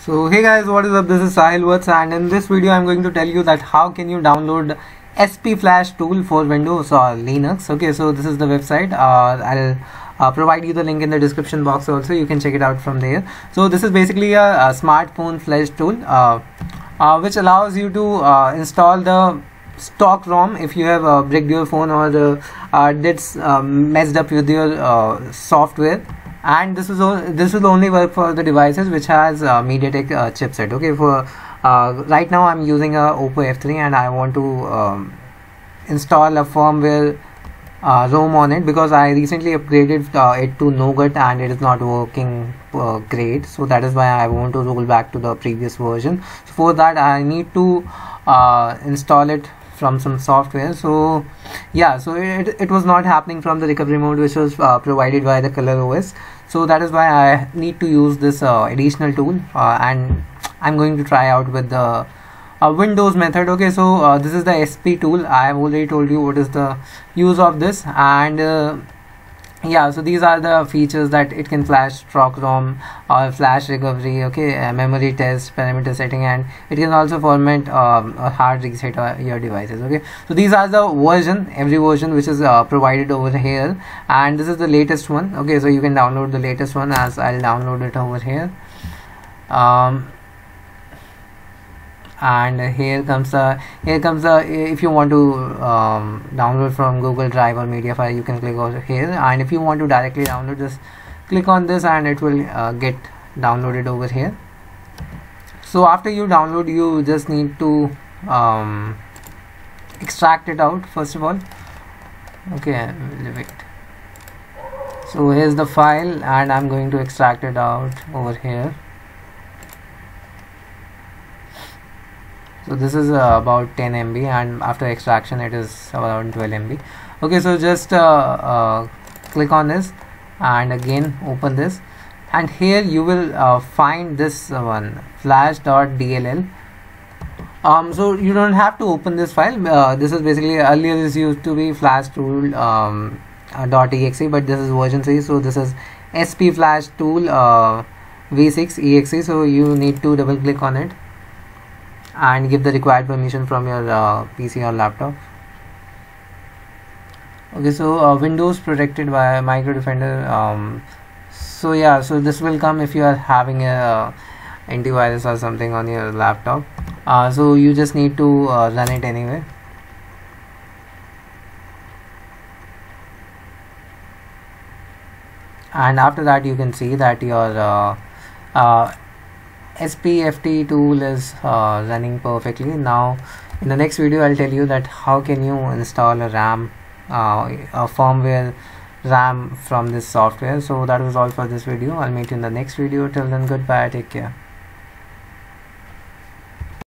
So hey guys what is up? This is Sahil Vats and in this video I'm going to tell you that how can you download SP Flash tool for Windows or Linux. Okay so this is the website. Uh, I'll uh, provide you the link in the description box also. You can check it out from there. So this is basically a, a smartphone flash tool uh, uh which allows you to uh, install the stock ROM if you have uh, bricked your phone or uh, did messed up with your software and this is this will only work for the devices which has uh, MediaTek uh, chipset. Okay for uh, right now I'm using a Oppo F3 and I want to um, install a firmware uh, ROM on it because I recently upgraded uh, it to Nougat and it is not working uh, great. So that is why I want to roll back to the previous version. For that I need to install it from some software. So yeah so it, it was not happening from the recovery mode which was uh, provided by the color os so that is why i need to use this uh, additional tool uh, and i'm going to try out with the uh, windows method. Okay so uh, this is the sp tool. I have already told you what is the use of this. And uh, yeah so these are the features that it can flash stock rom or flash recovery okay uh, memory test parameter setting and it can also format um, hard reset your devices okay. So these are the version every version which is uh, provided over here and this is the latest one okay. So you can download the latest one as i'll download it over here. Um, and here comes the here comes the if you want to um, download from google drive or mediafire you can click over here. And if you want to directly download just click on this and it will uh, get downloaded over here. So after you download you just need to um, extract it out first of all. Okay leave it so here's the file and i'm going to extract it out over here so this is uh, about 10 MB and after extraction it is around 12 MB okay so just uh, uh, click on this and again open this. And here you will uh, find this one flash.dll um, so you don't have to open this file. Uh, this is basically earlier this used to be flash tool um, uh, .exe but this is version 3 so this is sp flash tool v6 exe so you need to double click on it and give the required permission from your uh, PC or laptop. Okay so uh, Windows protected by micro defender um, so yeah so this will come if you are having a uh, antivirus or something on your laptop. Uh, so you just need to uh, run it anyway. And after that you can see that your uh, SPFT tool is uh, running perfectly. Now in the next video I'll tell you that how can you install a ROM uh, a firmware ROM from this software. So that was all for this video. I'll meet you in the next video. Till then goodbye. Take care